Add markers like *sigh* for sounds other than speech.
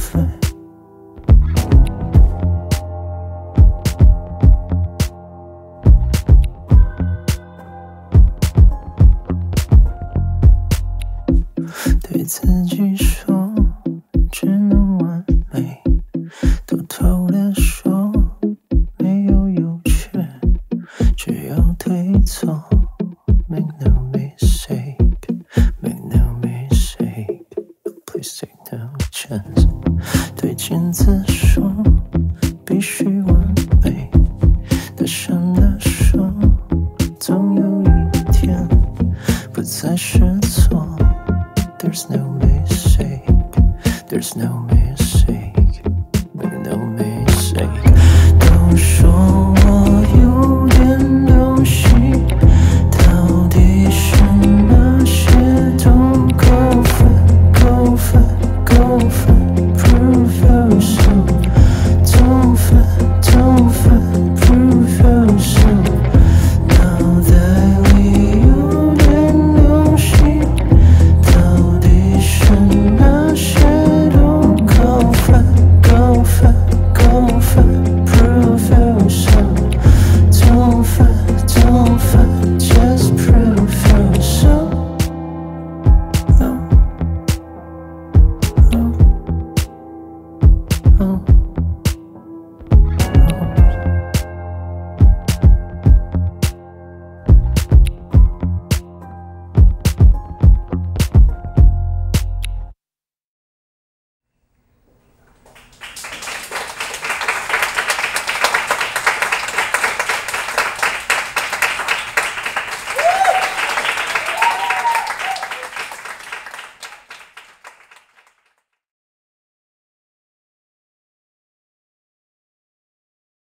*laughs* fin. 对自己。骗子说必须完美，他伸的手，总有一天不再是错。There's no mistake. There's no mistake. suffer